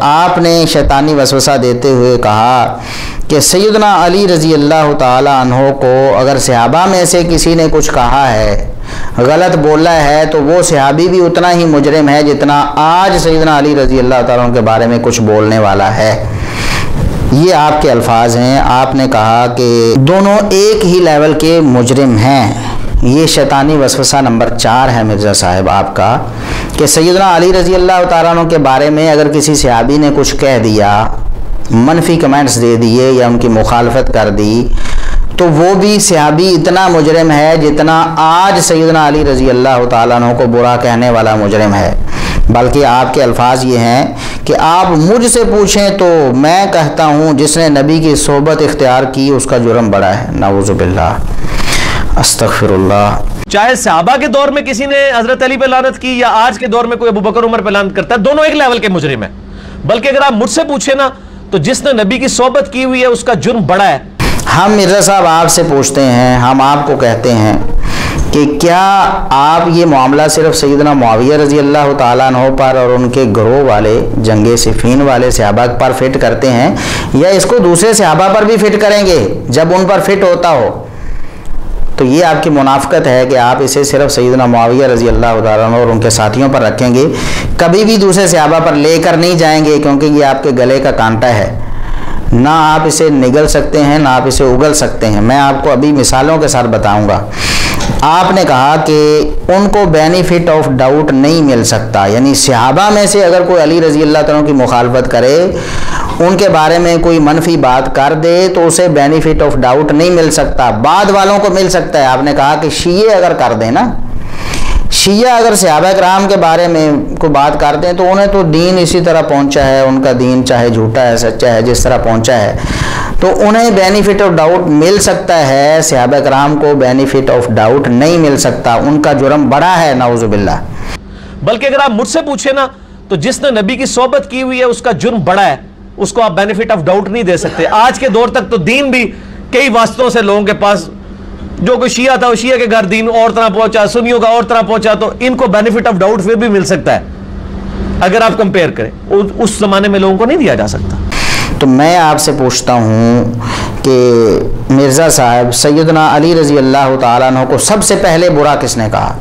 آپ نے شیطانی وسوسہ دیتے ہوئے کہا کہ سیدنا علی رضی اللہ تعالیٰ عنہ کو اگر صحابہ میں سے کسی نے کچھ کہا ہے، غلط بولا ہے، تو وہ صحابی بھی اتنا ہی مجرم ہے جتنا آج سیدنا علی رضی اللہ تعالیٰ عنہ کے بارے میں کچھ بولنے والا ہے۔ یہ آپ کے الفاظ ہیں۔ آپ نے کہا کہ دونوں ایک ہی لیول کے مجرم ہیں۔ یہ شیطانی وسوسہ نمبر چار ہے مرزا صاحب آپ کا، کہ سیدنا علی رضی اللہ تعالیٰ عنہ کے بارے میں اگر کسی صحابی نے کچھ کہہ دیا، منفی کمنٹس دے دیے یا ان کی مخالفت کر دی، تو وہ بھی صحابی اتنا مجرم ہے جتنا آج سیدنا علی رضی اللہ تعالیٰ عنہ کو برا کہنے والا مجرم ہے۔ بلکہ آپ کے الفاظ یہ ہیں کہ آپ مجھ سے پوچھیں تو میں کہتا ہوں جس نے نبی کی صحبت اختیار کی، اس کا جرم بڑا ہے۔ نعوذ باللہ۔ استغفر اللہ چاہے صحابہ کے دور میں کسی نے حضرت علی پہ لانت کی یا آج کے دور میں کوئی ابو بکر عمر پہ لانت کرتا ہے دونوں ایک لیول کے مجرم ہیں۔ بلکہ اگر آپ مجھ سے پوچھیں نا تو جس نے نبی کی صحبت کی ہوئی ہے اس کا جرم بڑا ہے۔ ہم مرزا صاحب آپ سے پوچھتے ہیں ہم آپ کو کہتے ہیں کہ کیا آپ یہ معاملہ صرف سیدنا معاویہ رضی اللہ تعالیٰ عنہ پر اور ان کے گروہ والے جنگ صفین والے صحابہ پر فٹ کرتے ہیں یا اس کو دوسرے صحابہ پر بھی فٹ کریں گے جب ان پر فٹ ہوتا ہو؟ تو یہ آپ کی منافقت ہے کہ آپ اسے صرف سیدنا معاویہ رضی اللہ تعالیٰ عنہ اور ان کے ساتھیوں پر رکھیں گے۔ کبھی بھی دوسرے صحابہ پر لے کر نہیں جائیں گے کیونکہ یہ آپ کے گلے کا کانٹا ہے۔ نہ آپ اسے نگل سکتے ہیں، نہ آپ اسے اگل سکتے ہیں۔ میں آپ کو ابھی مثالوں کے ساتھ بتاؤں گا۔ آپ نے کہا کہ ان کو بینیفٹ آف ڈاؤٹ نہیں مل سکتا۔ یعنی صحابہ میں سے اگر کوئی علی رضی اللہ تعالیٰ کی مخالفت کرے، ان کے بارے میں کوئی منفی بات کر دے تو اسے بینیفٹ آف ڈاؤٹ نہیں مل سکتا۔ بعد والوں کو مل سکتا ہے۔ آپ نے کہا کہ شیعہ اگر کر دیں نا، شیعہ اگر صحابہ کرام کے بارے میں کوئی بات کرتے ہیں تو انہیں تو دین اسی طرح پہنچا ہے۔ ان کا دین چاہے جھوٹا ہے، سچا ہے، جس طرح پہنچا ہے۔ تو انہیں بینیفٹ آف ڈاؤٹ مل سکتا ہے، صحابہ کرام کو بینیفٹ آف ڈاؤٹ نہیں مل سکتا۔ ان کا جرم بڑا ہے، نعوذ باللہ۔ بلکہ اگر آپ مجھ سے پوچھیں نا، تو جس نے نبی کی صحبت کی ہوئی ہے، اس کا جرم بڑا ہے۔ اس کو آپ بینیفٹ آف ڈاؤٹ نہیں دے سکتے۔ آج کے دور تک تو دین بھی کئی واسطوں سے لوگوں کے پاس، جو کوئی شیعہ تھا، وہ شیعہ کے گھر دین اور طرح پہنچا، سنیوں کا اور طرح پہنچا، تو ان کو بینیفٹ آف ڈاؤٹ پھر بھی مل سکتا ہے۔ اگر آپ کمپیئر کریں، اس زمانے میں لوگوں کو نہیں دیا جا سکتا۔ تو میں آپ سے پوچھتا ہوں کہ مرزا صاحب، سیدنا علی رضی اللہ تعالیٰ عنہ کو سب سے پہلے برا کس نے کہا؟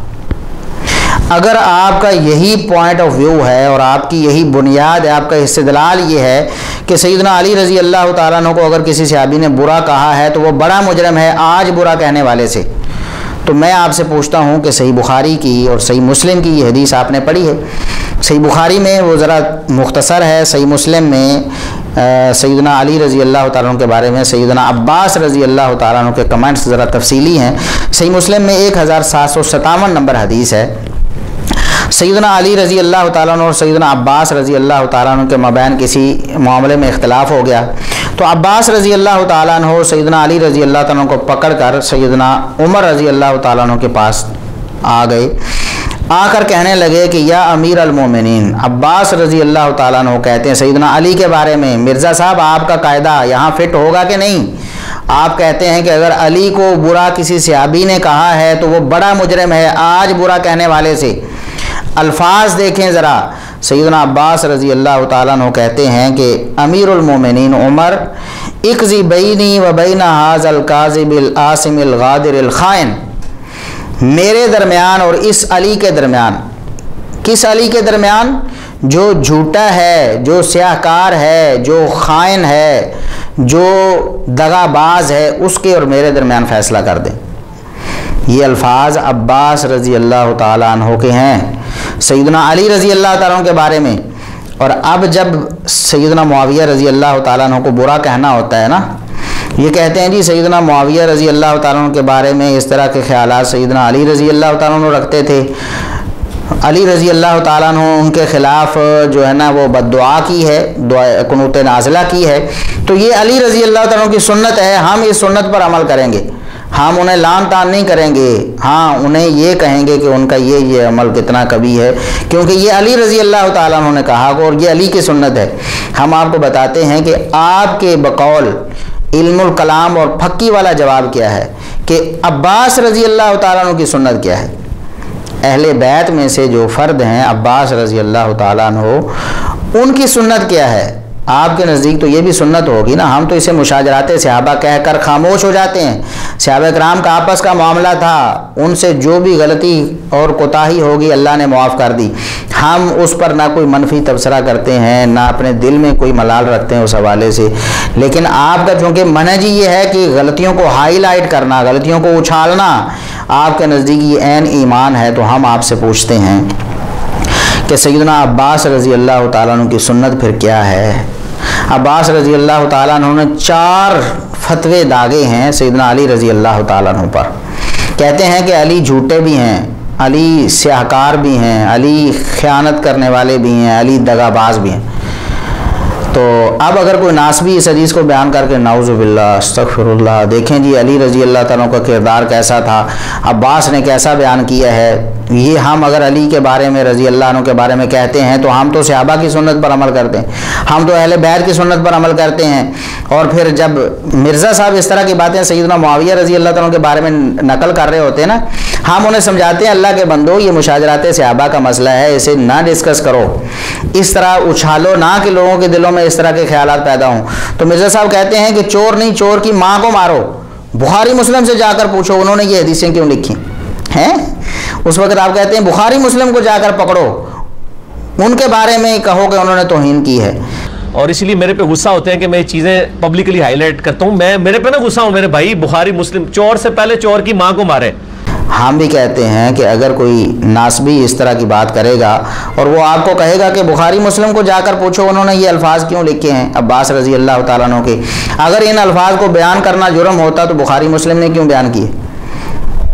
اگر آپ کا یہی پوائنٹ آف ویو ہے اور آپ کی یہی بنیاد ہے آپ کا استدلال یہ ہے کہ سیدنا علی رضی اللہ تعالیٰ عنہ کو اگر کسی صحابی نے برا کہا ہے تو وہ بڑا مجرم ہے آج برا کہنے والے سے۔ تو میں آپ سے پوچھتا ہوں کہ صحیح بخاری کی اور صحیح مسلم کی یہ حدیث آپ نے پڑھی ہے۔ صحیح بخاری میں وہ ذرا مختصر ہے، صحیح مسلم میں سیدنا علی رضی اللہ تعالیٰ عنہ کے بارے میں، سیدنا عباس رضی اللہ تعالیٰ عنہ کے کمنٹس ذرا تفصیلی ہیں۔ صحیح مسلم میں ایک ہزار سات سو ستاون نمبر حدیث ہے۔ سیدنا علی رضی اللہ تعالیٰ عنہ اور سیدنا عباس رضی اللہ تعالیٰ عنہ کے مبین کسی معاملے میں اختلاف ہو گیا۔ تو عباس رضی اللہ تعالیٰ عنہ، سیدنا علی رضی اللہ تعالیٰ عنہ کو پکڑ کر سیدنا عمر رضی اللہ تعالیٰ عنہ کے پاس آ گئے۔ آ کر کہنے لگے کہ یا امیر المومنین، عباس رضی اللہ تعالیٰ عنہ کہتے ہیں، سیدنا علی کے بارے میں، مرزا صاحب، آپ کا قاعدہ یہاں فٹ ہوگا کہ نہیں؟ آپ کہتے ہیں کہ اگر علی کو برا کسی صحابی نے کہا ہے تو وہ بڑا مجرم ہے، آج برا کہنے والے سے۔ الفاظ دیکھیں ذرا۔ سیدنا عباس رضی اللہ تعالیٰ عنہ کہتے ہیں کہ، امیر المومنین عمر، اقضی بینی و بین حاض القاضب العاصم الغادر الخائن۔ میرے درمیان اور اس علی کے درمیان۔ کس علی کے درمیان؟ جو جھوٹا ہے، جو سیاہ کار ہے، جو خائن ہے، جو دغا باز ہے، اس کے اور میرے درمیان فیصلہ کر دیں یہ الفاظ عباس رضی اللہ تعالیٰ عنہ کے ہیں۔ سیدنا علی رضی اللہ تعالیٰ کے بارے میں۔ اور اب جب سیدنا معاویہ رضی اللہ تعالیٰ عنہ کو برا کہنا ہوتا ہے نا یہ کہتے ہیں جی سیدنا معاویہ رضی اللہ تعالیٰ عنہ کے بارے میں اس طرح کے خیالات سیدنا علی رضی اللہ تعالیٰ عنہ رکھتے تھے۔ علی رضی اللہ تعالیٰ عنہ ان کے خلاف جو ہے نا وہ بد دعا کی ہے، دعا قنوت نازلہ کی ہے۔ تو یہ علی رضی اللہ تعالیٰ کی سنت ہے، ہم اس سنت پر عمل کریں گے۔ ہم انہیں لان تان نہیں کریں گے۔ ہاں انہیں یہ کہیں گے کہ ان کا یہ یہ عمل کتنا کبھی ہے۔ کیونکہ یہ علی رضی اللہ تعالیٰ عنہ نے کہا اور یہ علی کی سنت ہے۔ ہم آپ کو بتاتے ہیں کہ آپ کے بقول علم الکلام اور پھکی والا جواب کیا ہے کہ عباس رضی اللہ تعالیٰ عنہ کی سنت کیا ہے؟ اہل بیت میں سے جو فرد ہیں عباس رضی اللہ تعالیٰ عنہ، ان کی سنت کیا ہے؟ آپ کے نزدیک تو یہ بھی سنت ہوگی نا، ہم تو اسے مشاجرات صحابہ کہہ کر خاموش ہو جاتے ہیں۔ صحابہ کرام کا آپس کا معاملہ تھا، ان سے جو بھی غلطی اور کوتاہی ہوگی اللہ نے معاف کر دی۔ ہم اس پر نہ کوئی منفی تبصرہ کرتے ہیں، نہ اپنے دل میں کوئی ملال رکھتے ہیں اس حوالے سے۔ لیکن آپ کا چونکہ منج جی یہ ہے کہ غلطیوں کو ہائی لائٹ کرنا، غلطیوں کو اچھالنا، آپ کے نزدیک یہ عین ایمان ہے تو ہم آپ سے پوچھتے ہیں۔ کہ سیدنا عباس رضی اللہ تعالیٰ عنہ کی سنت پھر کیا ہے؟ عباس رضی اللہ تعالیٰ عنہ نے چار فتوے داغے ہیں سیدنا علی رضی اللہ تعالیٰ عنہ پر۔ کہتے ہیں کہ علی جھوٹے بھی ہیں، علی سیاہکار بھی ہیں، علی خیانت کرنے والے بھی ہیں، علی دگا باز بھی ہیں۔ تو اب اگر کوئی ناسبی اس حدیث کو بیان کر کے نعوذ باللہ استغفر اللہ دیکھیں جی علی رضی اللہ تعالیٰ کا کردار کیسا تھا، عباس نے کیسا بیان کیا ہے، یہ ہم اگر علی کے بارے میں، رضی اللہ عنہ کے بارے میں کہتے ہیں تو ہم تو صحابہ کی سنت پر عمل کرتے ہیں، ہم تو اہل بیت کی سنت پر عمل کرتے ہیں۔ اور پھر جب مرزا صاحب اس طرح کی باتیں سیدنا معاویہ رضی اللہ تعالیٰ کے بارے میں نقل کر رہے ہوتے ہیں نا، ہم انہیں سمجھاتے ہیں اللہ کے بندو، یہ مشاجرات صحابہ کا مسئلہ ہے، اسے نہ ڈسکس کرو۔ اس طرح اچھالو نہ کہ لوگوں کے دلوں میں میں اس طرح کے خیالات پیدا ہوں۔ تو مرزا صاحب کہتے ہیں کہ چور نہیں، چور کی ماں کو مارو۔ بخاری مسلم سے جا کر پوچھو، انہوں نے یہ حدیثیں کیوں لکھی؟ ہیں؟ اس وقت آپ کہتے ہیں بخاری مسلم کو جا کر پکڑو۔ ان کے بارے میں کہو کہ انہوں نے توہین کی ہے۔ اور اسی لیے میرے پہ غصہ ہوتے ہیں کہ میں یہ چیزیں پبلکلی ہائی لائٹ کرتا ہوں۔ میں میرے پہ نا غصہ ہوں، میرے بھائی بخاری مسلم چور سے پہلے چور کی ماں کو مارے۔ ہم بھی کہتے ہیں کہ اگر کوئی ناسبی اس طرح کی بات کرے گا اور وہ آپ کو کہے گا کہ بخاری مسلم کو جا کر پوچھو انہوں نے یہ الفاظ کیوں لکھے ہیں؟ عباس رضی اللہ تعالیٰ عنہ کے۔ اگر ان الفاظ کو بیان کرنا جرم ہوتا تو بخاری مسلم نے کیوں بیان کیے؟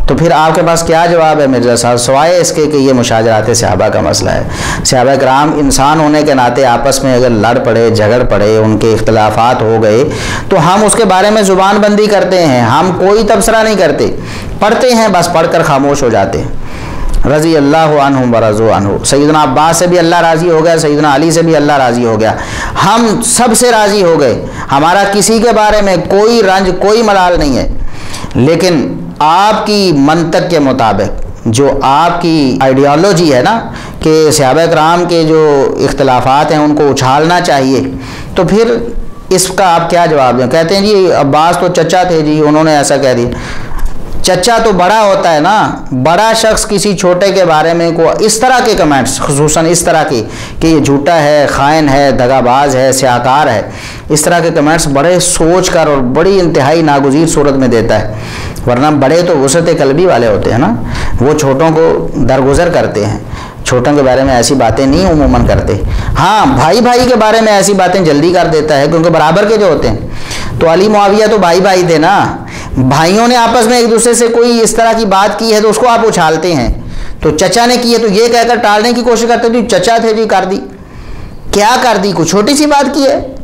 تو پھر آپ کے پاس کیا جواب ہے مرزا صاحب؟ سوائے اس کے کہ یہ مشاجرات صحابہ کا مسئلہ ہے۔ صحابہ کرام انسان ہونے کے ناطے آپس میں اگر لڑ پڑے، جھگڑ پڑے، ان کے اختلافات ہو گئے، تو ہم اس کے بارے میں زبان بندی کرتے ہیں۔ ہم کوئی تبصرہ نہیں کرتے۔ پڑھتے ہیں، بس پڑھ کر خاموش ہو جاتے ہیں۔ رضی اللہ عنہ برضو عنہ۔ سیدنا عباس سے بھی اللہ راضی ہو گیا، سیدنا علی سے بھی اللہ راضی ہو گیا۔ ہم سب سے راضی ہو گئے۔ ہمارا کسی کے بارے میں کوئی رنج، کوئی ملال نہیں ہے۔ لیکن آپ کی منطق کے مطابق، جو آپ کی آئیڈیالوجی ہے نا، کہ صحابہ اکرام کے جو اختلافات ہیں، ان کو اچھالنا چاہیے۔ تو پھر اس کا آپ کیا جواب دیں؟ کہتے ہیں جی عباس تو چچا تھے جی انہوں نے ایسا کہہ دیا۔ چچا تو بڑا ہوتا ہے نا، بڑا شخص کسی چھوٹے کے بارے میں کو اس طرح کے کمنٹس، خصوصاً اس طرح کی کہ یہ جھوٹا ہے، خائن ہے دگا باز ہے سیاکار ہے، اس طرح کے کمنٹس بڑے سوچ کر اور بڑی انتہائی ناگزیر صورت میں دیتا ہے۔ ورنہ بڑے تو وسعت قلبی والے ہوتے ہیں نا، وہ چھوٹوں کو درگزر کرتے ہیں۔ چھوٹوں کے بارے میں ایسی باتیں نہیں عموماً کرتے۔ ہاں بھائی بھائی کے بارے میں ایسی باتیں جلدی کر دیتا ہے، کیونکہ برابر کے جو ہوتے ہیں۔ تو علی معاویہ تو بھائی بھائی تھے نا۔ بھائیوں نے آپس میں ایک دوسرے سے کوئی اس طرح کی بات کی ہے تو اس کو آپ اچھالتے ہیں۔ تو چچا نے کی ہے تو یہ کہہ کر ٹالنے کی کوشش کرتے تھے، چچا تھے جی کر دی۔ کیا کر دی؟ کچھ چھوٹی سی بات کی ہے؟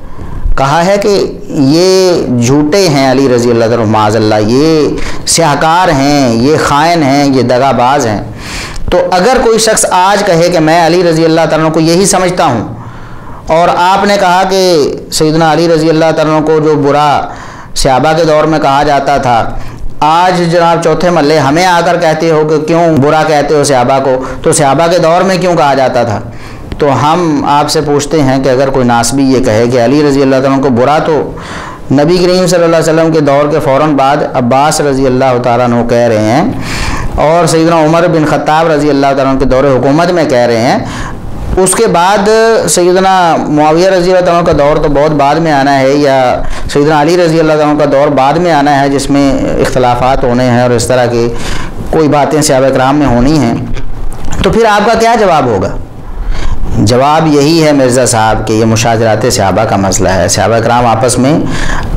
کہا ہے کہ یہ جھوٹے ہیں علی رضی اللہ تعالیٰ معاذ اللہ، یہ سیاہکار ہیں، یہ خائن ہیں، یہ دگا باز ہیں۔ تو اگر کوئی شخص آج کہے کہ میں علی رضی اللہ تعالیٰ کو یہی سمجھتا ہوں اور آپ نے کہا کہ سیدنا علی رضی اللہ تعالیٰ کو جو برا صحابہ کے دور میں کہا جاتا تھا۔ آج جناب چوتھے ملے ہمیں آ کر کہتے ہو کہ کیوں برا کہتے ہو صحابہ کو؟ تو صحابہ کے دور میں کیوں کہا جاتا تھا؟ تو ہم آپ سے پوچھتے ہیں کہ اگر کوئی ناسبی یہ کہے کہ علی رضی اللہ تعالیٰ کو برا تو نبی کریم صلی اللہ علیہ وسلم کے دور کے فوراً بعد عباس رضی اللہ تعالیٰ عنہ کہہ رہے ہیں اور سیدنا عمر بن خطاب رضی اللہ تعالیٰ عنہ کے دور حکومت میں کہہ رہے ہیں۔ اس کے بعد سیدنا معاویہ رضی اللہ تعالیٰ کا دور تو بہت بعد میں آنا ہے یا سیدنا علی رضی اللہ تعالیٰ کا دور بعد میں آنا ہے جس میں اختلافات ہونے ہیں اور اس طرح کی کوئی باتیں صحابہ کرام میں ہونی ہیں، تو پھر آپ کا کیا جواب ہوگا؟ جواب یہی ہے مرزا صاحب کہ یہ مشاجرات صحابہ کا مسئلہ ہے۔ صحابہ کرام آپس میں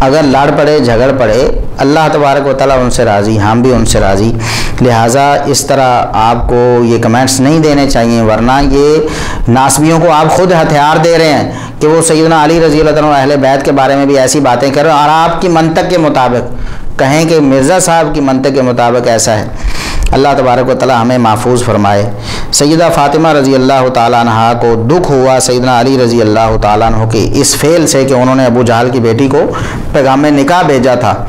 اگر لڑ پڑے، جھگڑ پڑے اللہ تبارک و تعالیٰ ان سے راضی، ہم بھی ان سے راضی۔ لہٰذا اس طرح آپ کو یہ کمنٹس نہیں دینے چاہیے، ورنہ یہ ناسبیوں کو آپ خود ہتھیار دے رہے ہیں کہ وہ سیدنا علی رضی اللہ تعالیٰ اہل بیت کے بارے میں بھی ایسی باتیں کر رہے ہیں اور آپ کی منطق کے مطابق کہیں کہ مرزا صاحب کی منطق کے مطابق ایسا ہے۔ اللہ تبارک و تعالیٰ ہمیں محفوظ فرمائے۔ سیدہ فاطمہ رضی اللہ تعالیٰ عنہ کو دکھ ہوا سیدنا علی رضی اللہ تعالیٰ عنہ کے اس فعل سے کہ انہوں نے ابو جہل کی بیٹی کو پیغام نکاح بھیجا تھا۔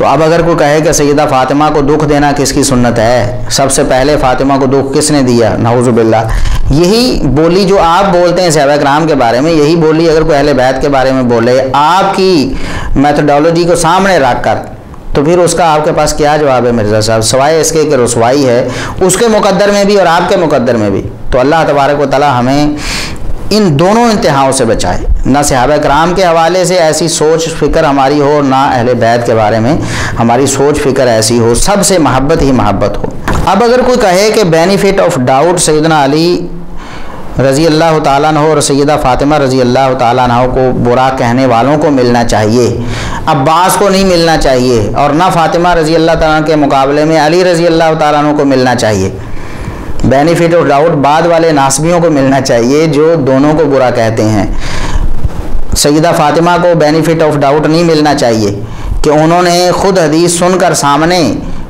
تو اب اگر کوئی کہے کہ سیدہ فاطمہ کو دکھ دینا کس کی سنت ہے؟ سب سے پہلے فاطمہ کو دکھ کس نے دیا؟ نعوذ باللہ۔ یہی بولی جو آپ بولتے ہیں صحابہ کرام کے بارے میں، یہی بولی اگر کوئی اہل بیت کے بارے میں بولے، آپ کی میتھڈالوجی کو سامنے رکھ کر، تو پھر اس کا آپ کے پاس کیا جواب ہے مرزا صاحب؟ سوائے اس کے کہ رسوائی ہے، اس کے مقدر میں بھی اور آپ کے مقدر میں بھی۔ تو اللہ تبارک و تعالیٰ ہمیں ان دونوں انتہاؤں سے بچائے نہ صحابہ کرام کے حوالے سے ایسی سوچ فکر ہماری ہو، نہ اہل بیت کے بارے میں ہماری سوچ فکر ایسی ہو۔ سب سے محبت ہی محبت ہو۔ اب اگر کوئی کہے کہ بینیفٹ آف ڈاؤٹ سیدنا علی رضی اللہ تعالیٰ عنہ اور سیدہ فاطمہ رضی اللہ تعالیٰ عنہ کو برا کہنے والوں کو ملنا چاہیے۔ عباس کو نہیں ملنا چاہیے اور نہ فاطمہ رضی اللہ تعالیٰ کے مقابلے میں علی رضی اللہ تعالیٰ عنہ کو ملنا چاہیے۔ بینیفٹ آف ڈاؤٹ بعد والے ناسبیوں کو ملنا چاہیے جو دونوں کو برا کہتے ہیں۔ سیدہ فاطمہ کو بینیفٹ آف ڈاؤٹ نہیں ملنا چاہیے کہ انہوں نے خود حدیث سن کر سامنے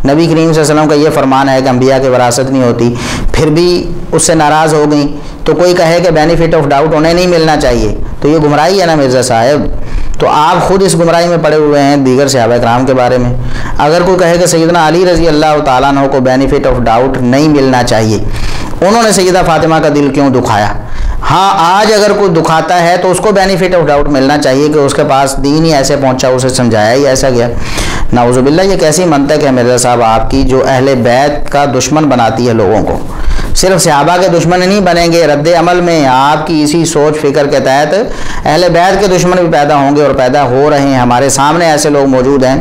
نبی کریم صلی اللہ علیہ وسلم کا یہ فرمان ہے کہ انبیاء کی وراثت نہیں ہوتی، پھر بھی اس سے ناراض ہو گئیں۔ تو کوئی کہے کہ بینیفٹ آف ڈاؤٹ انہیں نہیں ملنا چاہیے۔ تو یہ گمراہی ہے نا مرزا صاحب؟ تو آپ خود اس گمراہی میں پڑے ہوئے ہیں دیگر صحابہ کرام کے بارے میں۔ اگر کوئی کہے کہ سیدنا علی رضی اللہ تعالیٰ عنہ کو بینیفٹ آف ڈاؤٹ نہیں ملنا چاہیے، انہوں نے سیدہ فاطمہ کا دل کیوں دکھایا؟ ہاں آج اگر کوئی دکھاتا ہے تو اس کو بینیفٹ آف ڈاؤٹ ملنا چاہیے کہ اس کے پاس دین ہی ایسے پہنچا، اسے سمجھایا ہی ایسا گیا۔ نعوذ باللہ، یہ کیسی منطق ہے مرزا صاحب آپ کی جو اہل بیت کا دشمن بناتی ہے لوگوں کو؟ صرف صحابہ کے دشمن نہیں بنیں گے، رد عمل میں آپ کی اسی سوچ فکر کے تحت اہل بیت کے دشمن بھی پیدا ہوں گے اور پیدا ہو رہے ہیں۔ ہمارے سامنے ایسے لوگ موجود ہیں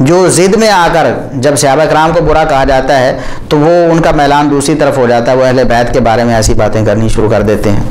جو ضد میں آ کر جب صحابہ کرام کو برا کہا جاتا ہے تو وہ ان کا میلان دوسری طرف ہو جاتا ہے۔ وہ اہل بیت کے بارے میں ایسی باتیں کرنی شروع کر دیتے ہیں۔